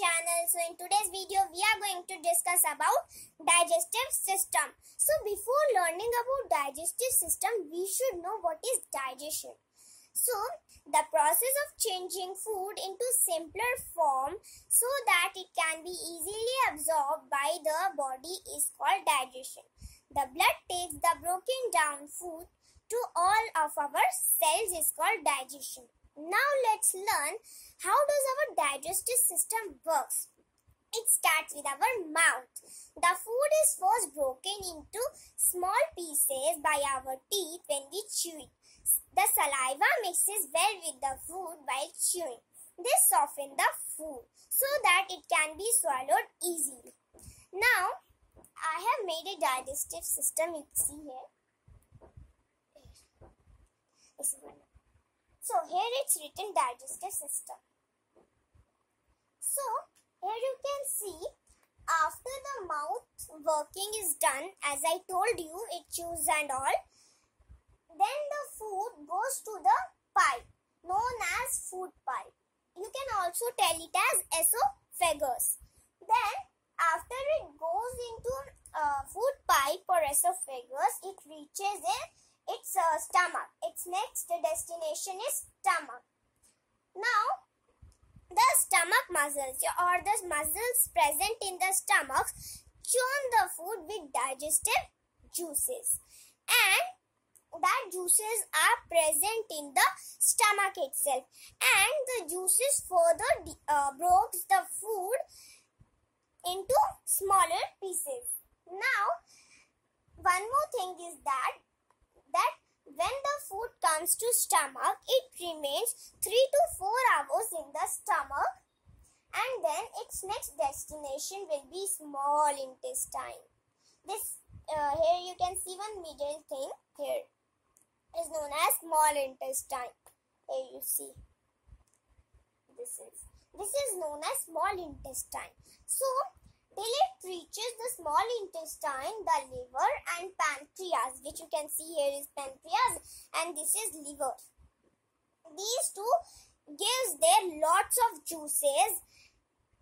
channel. So in today's video we are going to discuss about digestive system. So before learning about digestive system we should know what is digestion. So the process of changing food into simpler form so that it can be easily absorbed by the body is called digestion. The blood takes the broken down food to all of our cells is called digestion. Now let's learn how does our digestive system works. It starts with our mouth. The food is first broken into small pieces by our teeth when we chew it. The saliva mixes well with the food while chewing. This softens the food so that it can be swallowed easily. Now, I have made a digestive system you see here. This. So here it's written digestive system. So here you can see after the mouth working is done as I told you it chews and all then the food goes to the pipe known as food pipe. You can also tell it as esophagus. Then after it goes into uh, food pipe or esophagus it reaches in its uh, stomach. Its next destination is stomach. Now, the stomach muscles or the muscles present in the stomach churn the food with digestive juices and that juices are present in the stomach itself and the juices further uh, breaks the food into smaller pieces. Now, one more thing is that that when the food comes to stomach, it remains 3 to 4 hours in the stomach and then its next destination will be small intestine. This uh, here you can see one middle thing here is known as small intestine. Here you see. This is this is known as small intestine. So it reaches the small intestine, the liver and pancreas, which you can see here is pancreas and this is liver. These two gives their lots of juices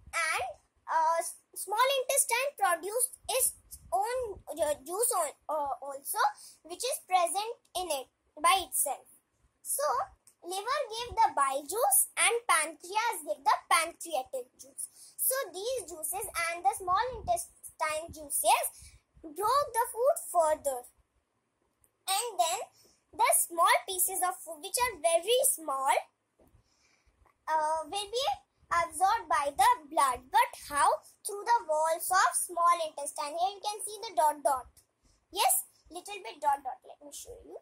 and uh, small intestine produce its own uh, juice on, uh, also which is present in it by itself. So liver give the bile juice and pancreas give the pancreatic juice. So these juices and the small intestine juices broke the food further. And then the small pieces of food which are very small uh, will be absorbed by the blood. But how? Through the walls of small intestine. Here you can see the dot dot. Yes, little bit dot dot. Let me show you.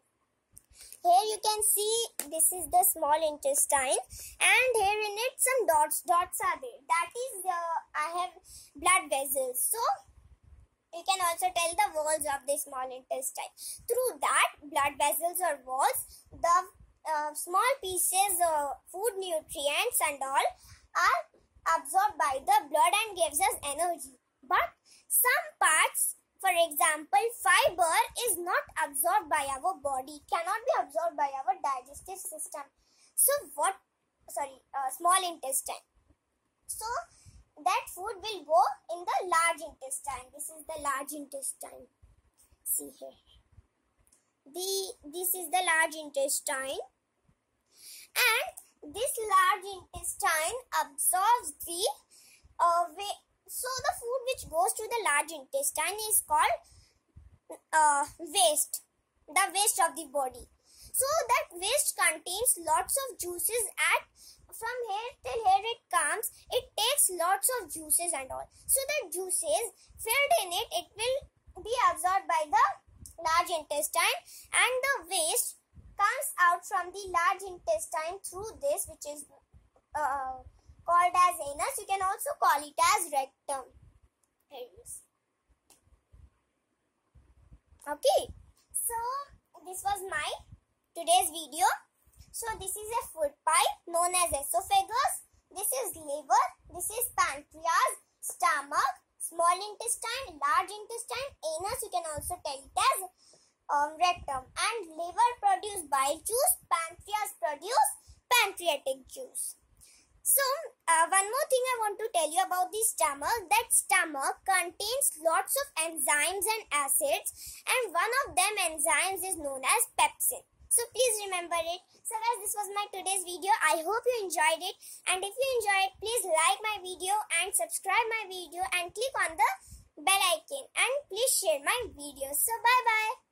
Here you can see this is the small intestine and here in it some dots dots are there. That is uh, I have blood vessels. So you can also tell the walls of the small intestine. Through that blood vessels or walls the uh, small pieces of food nutrients and all are absorbed by the blood and gives us energy. But some parts for example, fiber is not absorbed by our body, cannot be absorbed by our digestive system. So what, sorry, uh, small intestine. So that food will go in the large intestine. This is the large intestine. See here. The, this is the large intestine. And this large intestine absorbs the uh, so the food which goes to the large intestine is called uh, waste, the waste of the body. So that waste contains lots of juices at from here till here it comes, it takes lots of juices and all. So the juices filled in it, it will be absorbed by the large intestine and the waste comes out from the large intestine through this which is uh, called as anus. You can also call it as rectum. Okay. So, this was my today's video. So, this is a food pipe known as esophagus. This is liver. This is pancreas, stomach, small intestine, large intestine, anus. You can also tell it as um, rectum. And liver produce bile juice. Pancreas produce pancreatic juice. So, uh, one more thing I want to tell you about the stomach that stomach contains lots of enzymes and acids and one of them enzymes is known as pepsin. So please remember it. So guys this was my today's video. I hope you enjoyed it and if you enjoyed please like my video and subscribe my video and click on the bell icon and please share my video. So bye bye.